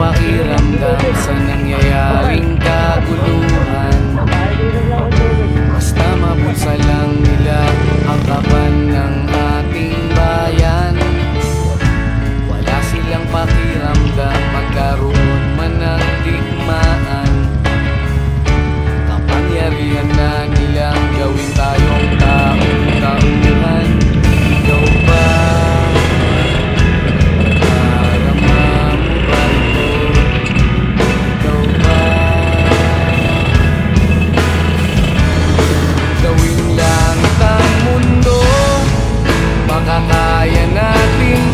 pakiramdam sa nangyayaring kaya natin